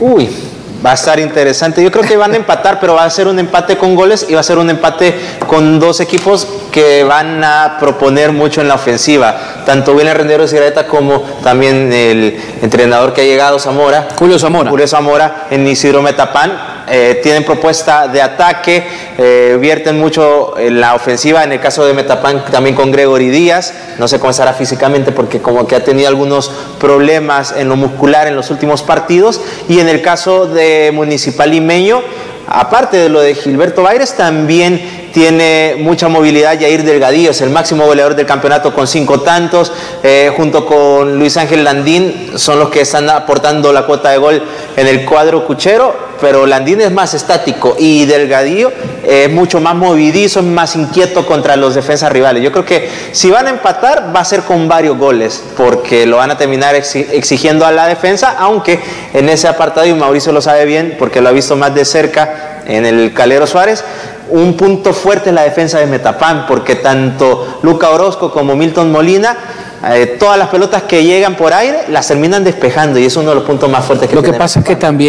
Uy, Va a estar interesante. Yo creo que van a empatar, pero va a ser un empate con goles y va a ser un empate con dos equipos que van a proponer mucho en la ofensiva. Tanto William Rendero de Cigareta como también el entrenador que ha llegado, Zamora. Julio Zamora. Julio Zamora en Isidro Metapán. Eh, tienen propuesta de ataque, eh, vierten mucho en la ofensiva, en el caso de Metapán también con Gregory Díaz, no sé cómo estará físicamente porque como que ha tenido algunos problemas en lo muscular en los últimos partidos, y en el caso de Municipal Limeño, aparte de lo de Gilberto Baires, también tiene mucha movilidad. Yair Delgadillo es el máximo goleador del campeonato con cinco tantos, eh, junto con Luis Ángel Landín, son los que están aportando la cuota de gol en el cuadro cuchero, pero Landín es más estático y Delgadillo es mucho más movidizo, más inquieto contra los defensas rivales. Yo creo que si van a empatar va a ser con varios goles, porque lo van a terminar exigiendo a la defensa, aunque en ese apartado, y Mauricio lo sabe bien, porque lo ha visto más de cerca en el Calero Suárez, un punto fuerte en la defensa de Metapán, porque tanto Luca Orozco como Milton Molina, eh, todas las pelotas que llegan por aire las terminan despejando y es uno de los puntos más fuertes que Lo que pasa es que también